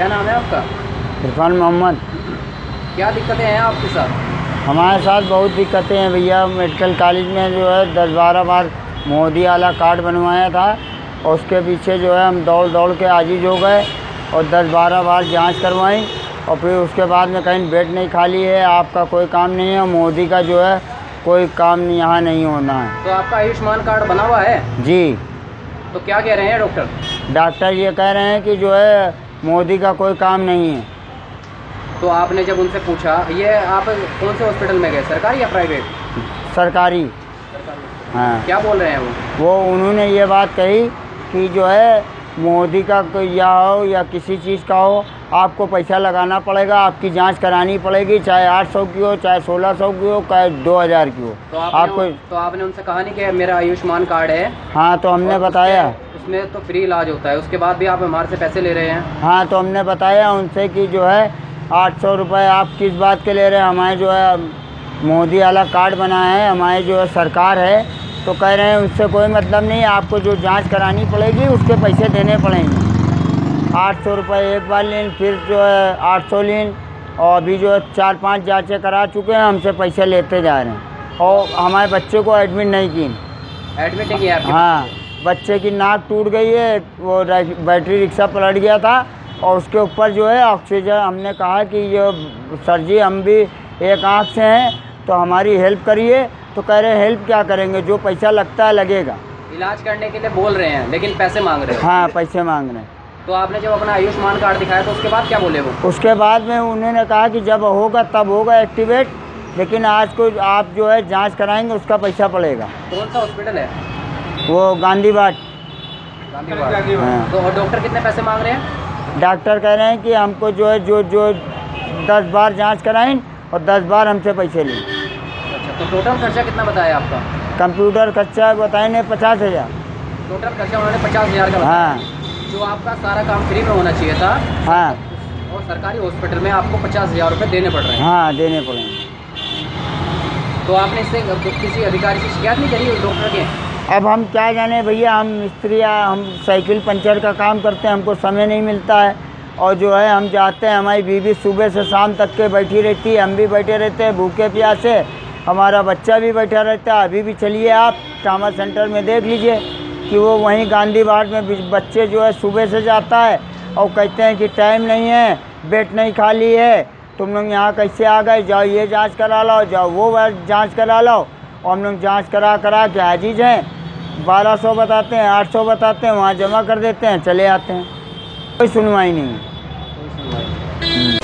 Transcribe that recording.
क्या नाम है आपका? इरफान मोहम्मद। क्या दिक्कतें हैं आपके साथ? हमारे साथ बहुत दिक्कतें हैं भैया। मेडिकल कॉलेज में जो है दस बारह बार मोदी वाला कार्ड बनवाया था। और उसके पीछे जो है हम दौड़ दौड़ के आजिज हो गए और दस बारह बार जाँच करवाई। और फिर उसके बाद में कहीं बेड नहीं खाली है आपका कोई काम नहीं है मोदी का जो है कोई काम यहाँ नहीं होना है। तो आपका आयुष्मान कार्ड बना हुआ है? जी। तो क्या कह रहे हैं डॉक्टर? डॉक्टर ये कह रहे हैं कि जो है मोदी का कोई काम नहीं है। तो आपने जब उनसे पूछा ये आप कौन से हॉस्पिटल में गए सरकारी या प्राइवेट सरकारी। हाँ। क्या बोल रहे हैं वो? वो उन्होंने ये बात कही कि जो है मोदी का या हो या किसी चीज़ का हो आपको पैसा लगाना पड़ेगा आपकी जाँच करानी पड़ेगी चाहे 800 की हो चाहे 1600 की हो चाहे 2000 की हो। तो आपने आपको तो आपने उनसे कहा नहीं कि मेरा आयुष्मान कार्ड है? हाँ तो हमने बताया। उसमें- तो फ्री इलाज होता है। उसके बाद भी आप हमारे से पैसे ले रहे हैं? हाँ तो हमने बताया उनसे कि जो है आठ सौ रुपये आप किस बात के ले रहे हैं? हमारे जो है मोदी वाला कार्ड बना है हमारे जो है सरकार है तो कह रहे हैं उससे कोई मतलब नहीं आपको जो जाँच करानी पड़ेगी उसके पैसे देने पड़ेंगे। आठ सौ रुपये एक बार लें फिर जो है आठ सौ लें और अभी जो है चार पाँच जांचें करा चुके हैं हमसे पैसे लेते जा रहे हैं। और हमारे बच्चे को एडमिट नहीं की एडमिट नहीं किया हाँ। बच्चे की नाक टूट गई है वो बैटरी रिक्शा पलट गया था और उसके ऊपर जो है ऑक्सीजन हमने कहा कि ये सर जी हम भी एक आँख से हैं तो हमारी हेल्प करिए। तो कह रहे हेल्प क्या करेंगे? जो पैसा लगता है लगेगा। इलाज करने के लिए बोल रहे हैं लेकिन पैसे मांग रहे हैं। हाँ पैसे मांग रहे हैं। तो आपने जब अपना आयुष्मान कार्ड दिखाया तो उसके बाद क्या बोले वो? उसके बाद में उन्होंने कहा कि जब होगा तब होगा एक्टिवेट लेकिन आज को आप जो है जाँच कराएँगे उसका पैसा पड़ेगा। कौन सा हॉस्पिटल है? वो गांधी बाट हाँ। तो डॉक्टर कितने पैसे मांग रहे हैं? डॉक्टर कह रहे हैं कि हमको जो है जो जो दस बार जाँच कराएँ और दस बार हमसे पैसे लें। अच्छा तो टोटल खर्चा कितना बताया आपका? कंप्यूटर खर्चा बताए ने पचास हज़ार। टोटल खर्चा उन्होंने पचास हज़ार का हाँ। जो आपका सारा काम फ्री में होना चाहिए था हाँ। और सरकारी हॉस्पिटल में आपको पचास हज़ार रुपये देने पड़ रहे हैं। हाँ देने पड़ेंगे। तो आपने इससे किसी अधिकारी से शिकायत नहीं करी डॉक्टर के? अब हम क्या जाने भैया, हम मिस्त्रिया हम साइकिल पंचर का काम करते हैं, हमको समय नहीं मिलता है। और जो है, हम जाते हैं हमारी बीवी सुबह से शाम तक के बैठी रहती है, हम भी बैठे रहते हैं, भूखे प्यासे। हमारा बच्चा भी बैठा रहता है, अभी भी चलिए आप ट्रामा सेंटर में देख लीजिए कि वो वहीं गांधी बाग में बच्चे जो है सुबह से जाता है और कहते हैं कि टाइम नहीं है, बेड नहीं खाली है। तुम लोग यहाँ कैसे आ गए? जाओ ये जाँच करा लो जाओ वो जाँच करा लो और हम लोग जाँच करा करा के आजीज हैं। बारह सौ बताते हैं आठ सौ बताते हैं वहाँ जमा कर देते हैं चले आते हैं। कोई सुनवाई नहीं है।